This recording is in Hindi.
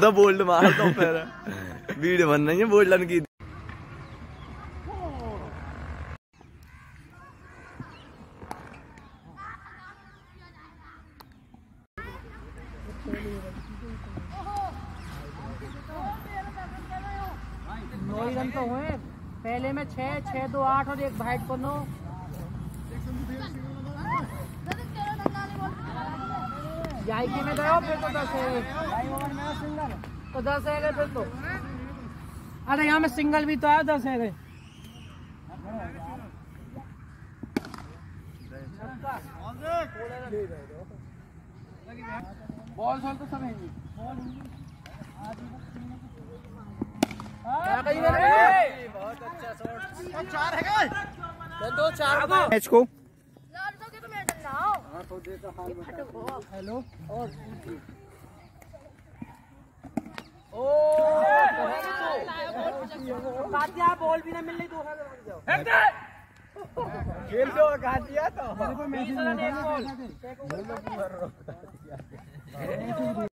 द बोल्ड मार दो फिर। वीडियो बन रही है बोल्डन की नौ रन तो हुए। पहले में छह छह दो आठ और एक वाइट को नौ में गए फिर तो दस है तो दस है फिर तो। अरे यहाँ में सिंगल भी तो आया दस है बॉल सॉल तो सब है नहीं दो चार मैच को। हेलो और ओ काटिया बॉल भी ना मिल रही दो! खेल तो। मेरे को मैसेज